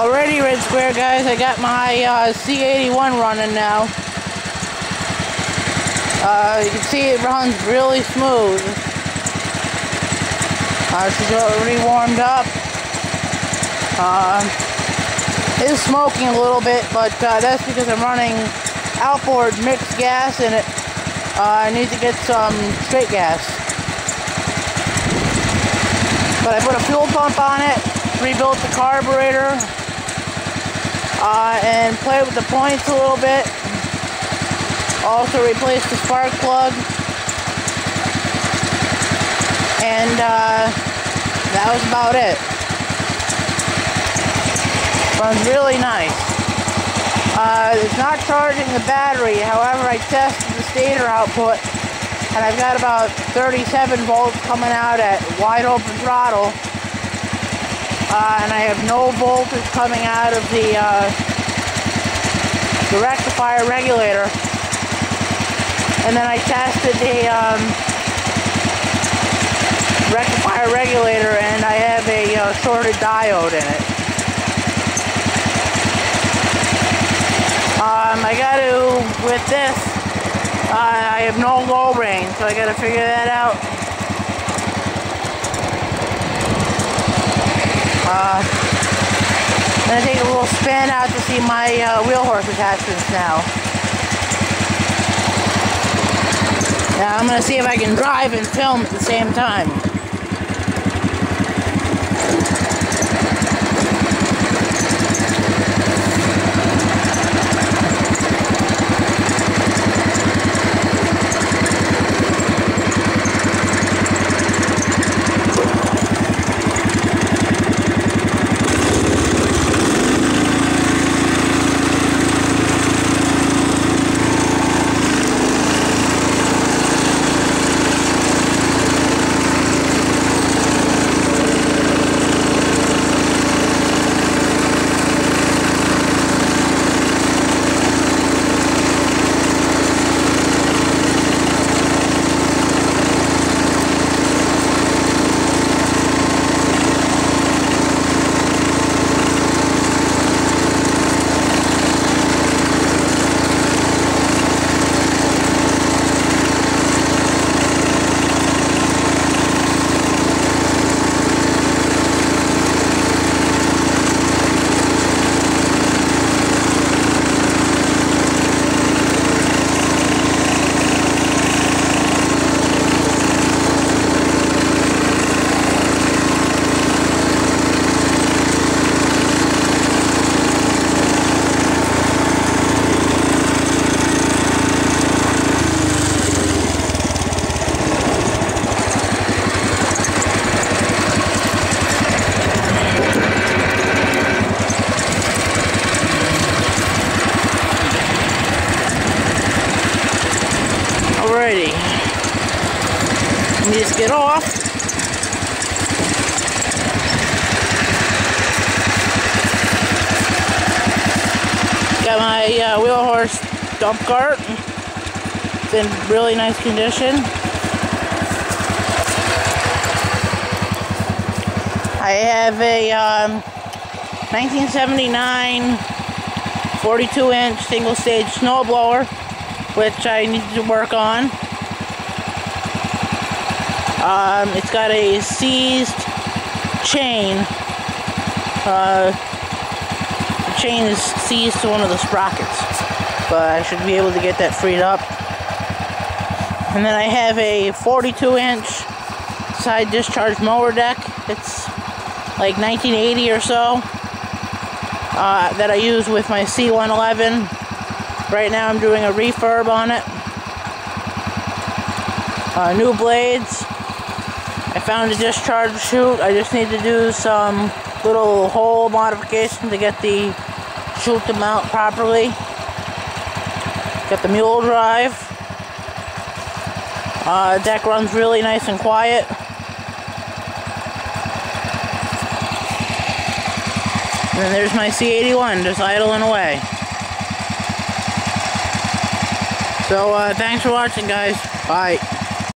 Already Red Square guys, I got my uh, C81 running now. Uh, you can see it runs really smooth. Uh, she's already warmed up. Uh, it is smoking a little bit, but uh, that's because I'm running outboard mixed gas in it. Uh, I need to get some straight gas. But I put a fuel pump on it, rebuilt the carburetor, uh, and play with the points a little bit. Also replace the spark plug. And uh, that was about it. Runs really nice. Uh, it's not charging the battery, however I tested the stator output and I've got about 37 volts coming out at wide open throttle. Uh, and I have no voltage coming out of the, uh, the rectifier regulator. And then I tested the um, rectifier regulator and I have a uh, shorted diode in it. Um, I got to, with this, uh, I have no low range, so I gotta figure that out. Uh, I'm gonna take a little spin out to see my uh, wheel horse attachments now. Now I'm gonna see if I can drive and film at the same time. Alrighty. Let me just get off. Got my uh, wheel horse dump cart. It's in really nice condition. I have a um, 1979 42 inch single stage snowblower which I need to work on. Um, it's got a seized chain. Uh, the chain is seized to one of the sprockets, but I should be able to get that freed up. And then I have a 42 inch side discharge mower deck. It's like 1980 or so uh, that I use with my C111 Right now I'm doing a refurb on it. Uh, new blades. I found a discharge chute. I just need to do some little hole modification to get the chute to mount properly. Got the mule drive. Uh, deck runs really nice and quiet. And there's my C81 just idling away. So, uh, thanks for watching, guys. Bye.